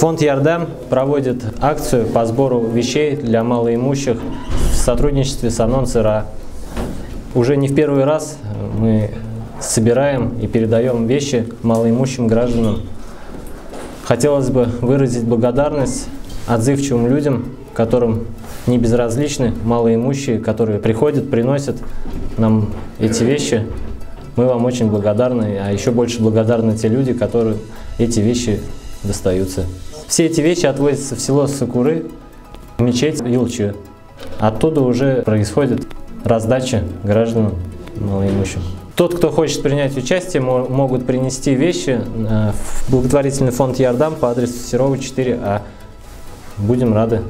Фонд Ярдам проводит акцию по сбору вещей для малоимущих в сотрудничестве с АНОН-ЦРА. Уже не в первый раз мы собираем и передаем вещи малоимущим гражданам. Хотелось бы выразить благодарность отзывчивым людям, которым не безразличны малоимущие, которые приходят, приносят нам эти вещи. Мы вам очень благодарны, а еще больше благодарны те люди, которые эти вещи достаются. Все эти вещи отвозятся в село Сакуры, в мечеть Илчу. Оттуда уже происходит раздача гражданам малоимущим. Тот, кто хочет принять участие, могут принести вещи э, в благотворительный фонд Ярдам по адресу Серова 4А. Будем рады